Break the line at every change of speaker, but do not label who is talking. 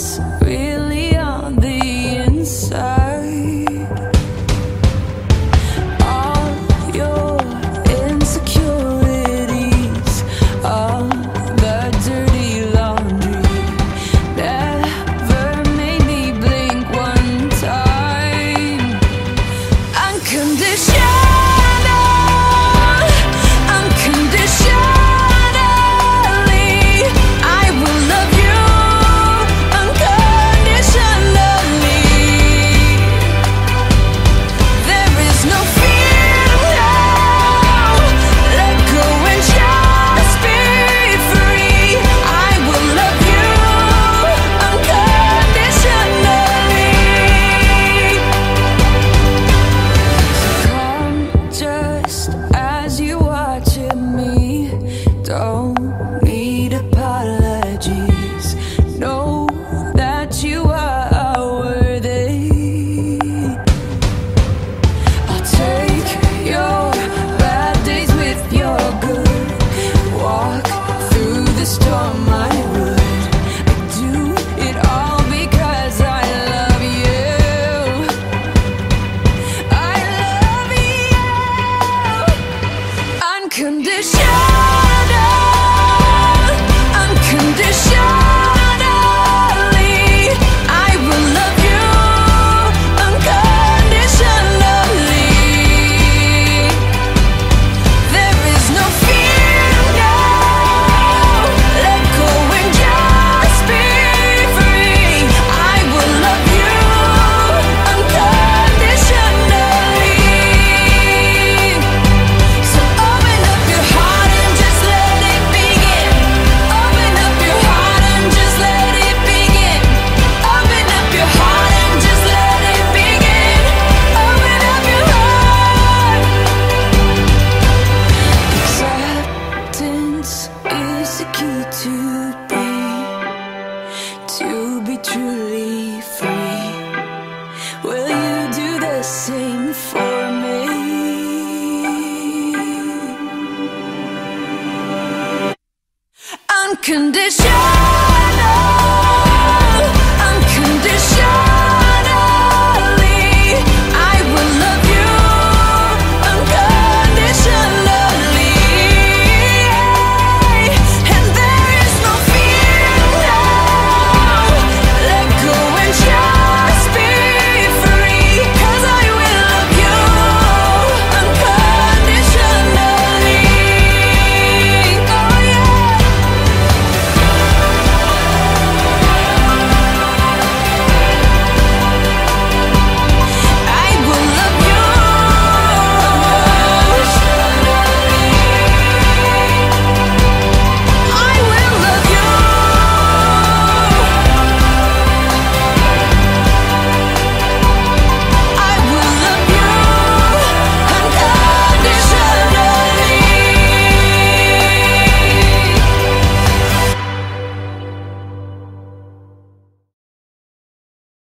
Records. condition.